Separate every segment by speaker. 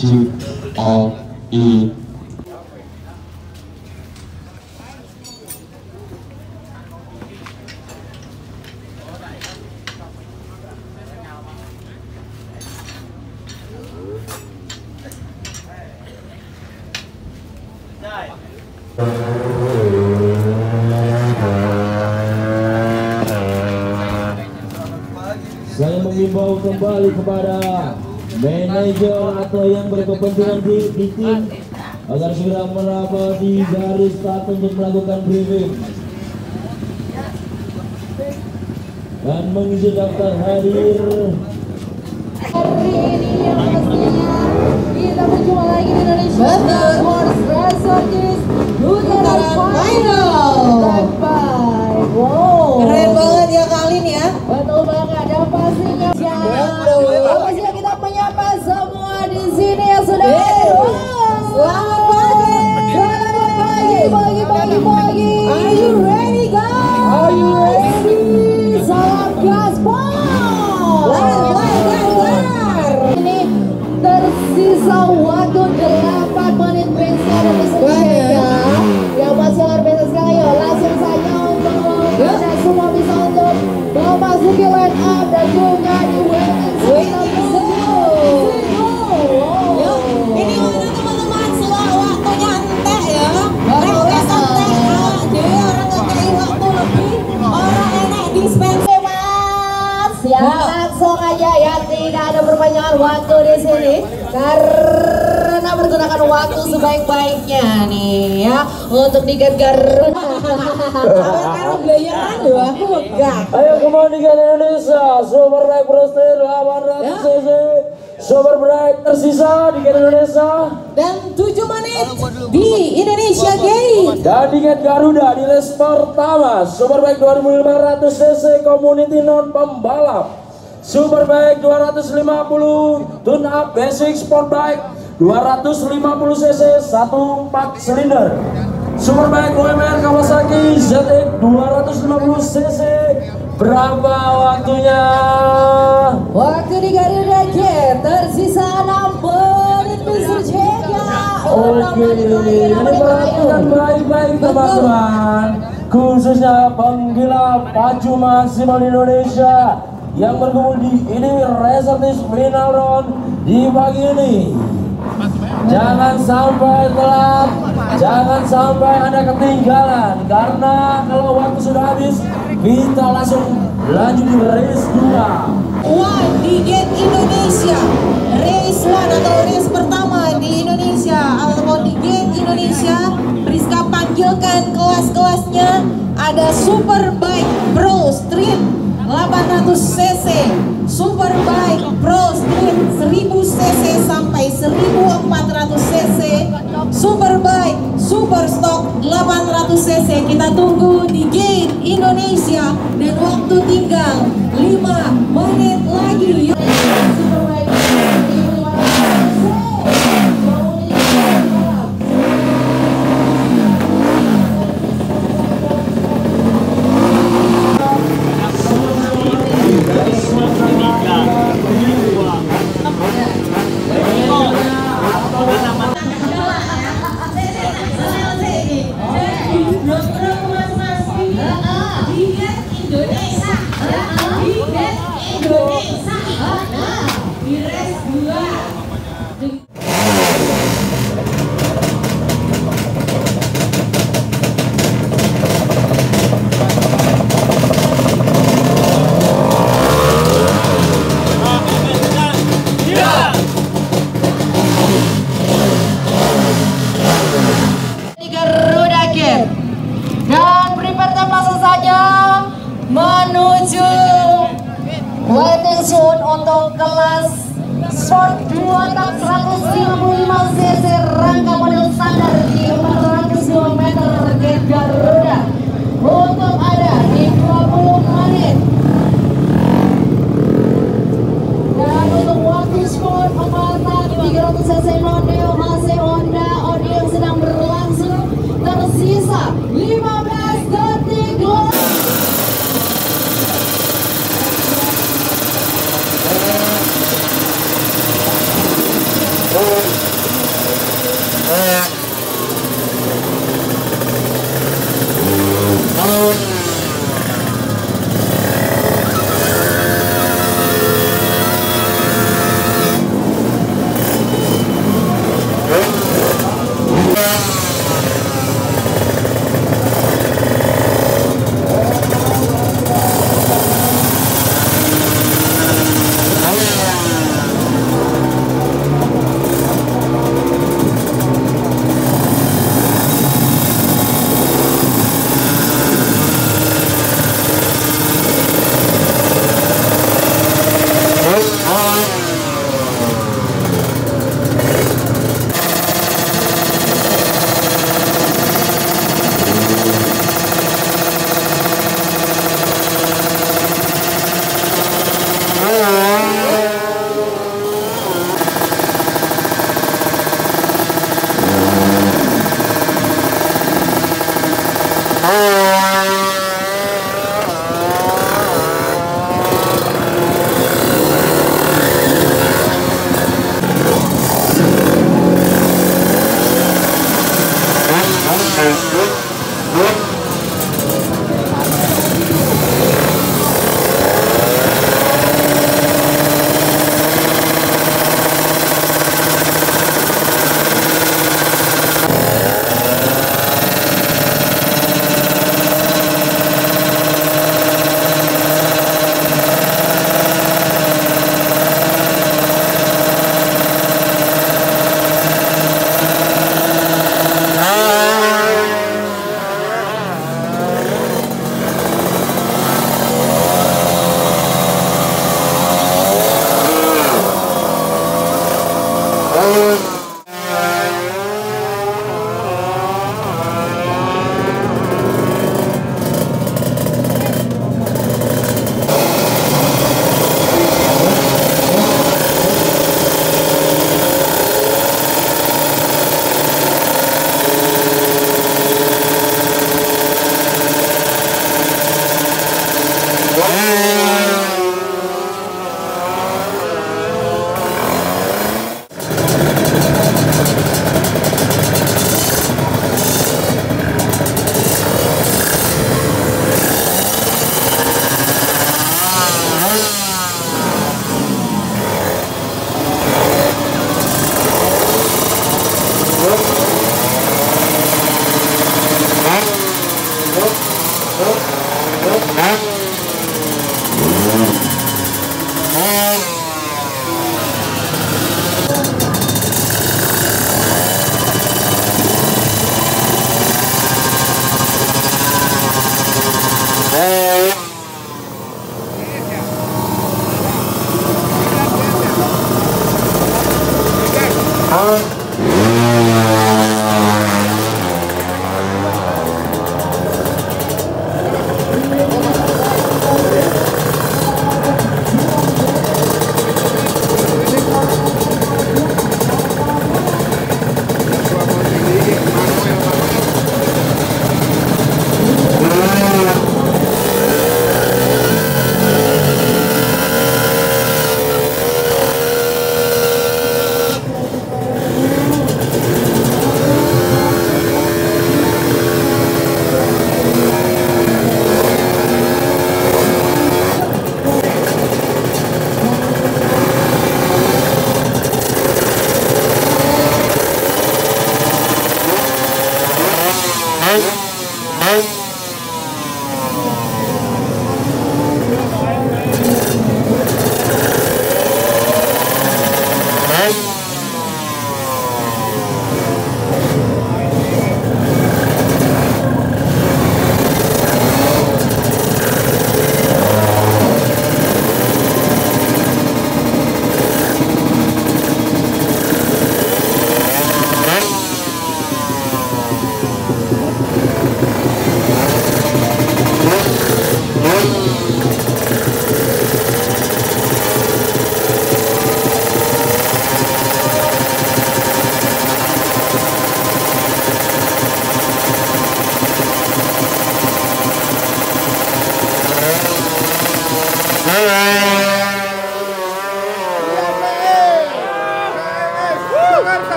Speaker 1: two, all, e.
Speaker 2: Saya mengimbau kembali kepada manajer atau yang berkepentingan di, di tim agar segera merapat di garis start untuk melakukan briefing dan mengisi daftar hadir.
Speaker 3: Hari ini yang pastinya kita berjumpa lagi di Indonesia Sports Resortis Putaran Final. Bye
Speaker 4: ya
Speaker 3: langsung aja ya tidak ada perpanjangan waktu di sini karena menggunakan waktu sebaik-baiknya nih ya untuk Garuda.
Speaker 4: Kalau aku enggak.
Speaker 2: Ayo kembalikan Indonesia Super Bike Prestige 800 cc Super Bike tersisa di Indonesia.
Speaker 4: Dan 7 menit di Indonesia Gate.
Speaker 2: Dan tiket Garuda di race pertama Superbike 2500 cc Community Non Pembalap. Superbike 250 Tune Up Basic Sport Bike 250 cc 14 silinder. Superbike UMR Kawasaki ZX 250 cc Berapa waktunya?
Speaker 3: Waktu di Garuda Gate tersisa 6 menit Mr. Jeka.
Speaker 2: Oke, ini perhatikan baik-baik teman-teman Khususnya penggila pacu maksimal Indonesia Yang berkumpul di ini reservis final round di pagi ini Jangan sampai telat, jangan sampai Anda ketinggalan Karena kalau waktu sudah habis, kita langsung lanjut di race 2
Speaker 4: One di Gate Indonesia. Race one atau race pertama di Indonesia Ataupun di Gate Indonesia Rizka panggilkan kelas-kelasnya. Ada Superbike Pro Street 800 cc. Superbike Pro Street 1000 cc sampai 1400 cc. Superbike Super Stock 800 cc Kita tunggu di Gate Indonesia. Dan waktu tinggal 5 menit lagi
Speaker 3: dua tak 155 cc rangka model standar di 400 km harga roda untuk ada di 20 menit. Dan untuk waktu sport 4 300 cc non Oh.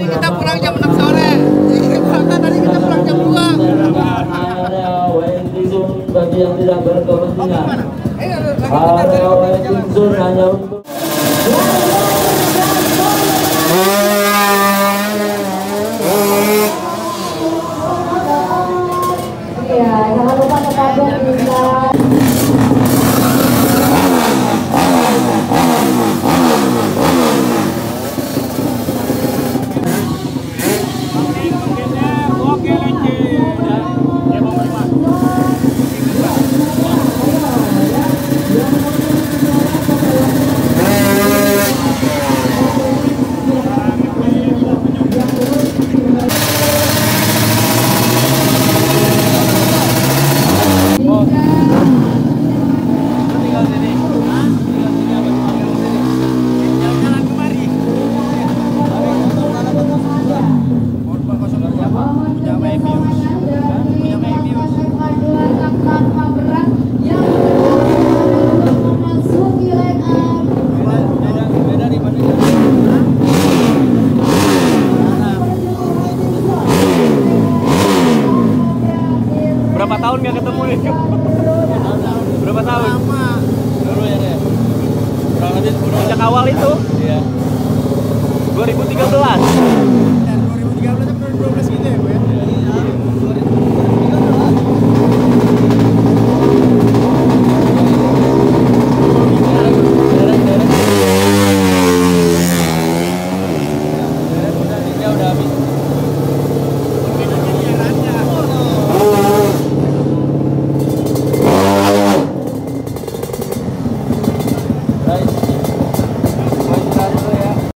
Speaker 3: tadi kita pulang jam 6 sore. Iya, Berangkat tadi
Speaker 5: kita
Speaker 6: pulang jam 2 bagi yang tidak berkepentingan.
Speaker 3: Oh, eh, Area Wellington hanya Berapa tahun nggak ketemu nih? Berapa tahun? Lama. Dulu ya deh. Kurang lebih sejak awal itu. Iya. 2013.
Speaker 7: Dan 2013 sampai 2012 gitu ya, Bu ya?